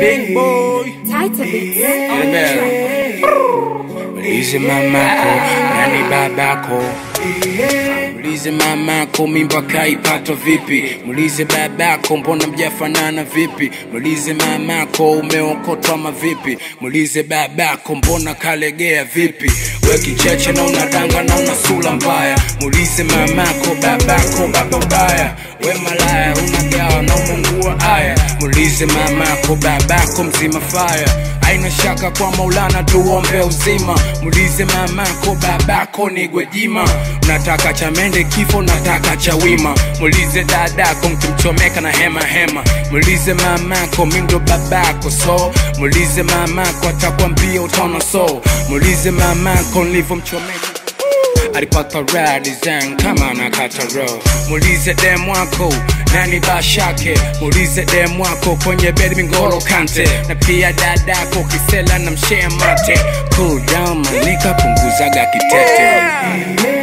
Big boy. Tighter beats. Mlize mamako nani babako? Mlize mamako mimba kaipata vipi? Mlize babako mbona mjafanana vipi? Mlize mamako umeokotwa mavipi? Mlize babako mbona kalegea vipi? We kicheche na unadanga na una sura mbaya Mulize mamako babako baba ubaya We malaya unagawa na umungua aya Mulize mamako babako mzima faya aina shaka kwa Maulana tuombe uzima, mulize mamako babako ni Gwejima. Unataka cha mende kifo, nataka cha wima. Mulize dadako mkimchomeka na hema hema. Mulize mamako mindo babako so. Mulize mamako atakwambia utaona so. Mulize mamako nilivyomchomeka alipata radi zang kama anakata roho. Muulize dem wako nani bashake, muulize dem wako kwenye bedi mingoro kante, na pia dadako kisela na mshea mate. Cool down manika, punguzaga kitete.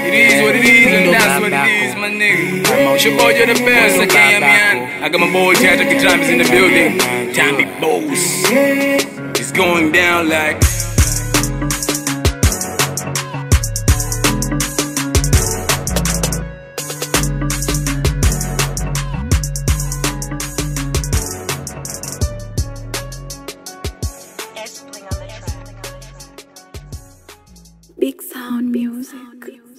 It is what it is, and that's what it is, my nigga. It's your boy, you're the best, I can't man. I got my boy Tata Kitramis in the building. Tommy Boss. It's going down like. Big Sound Music.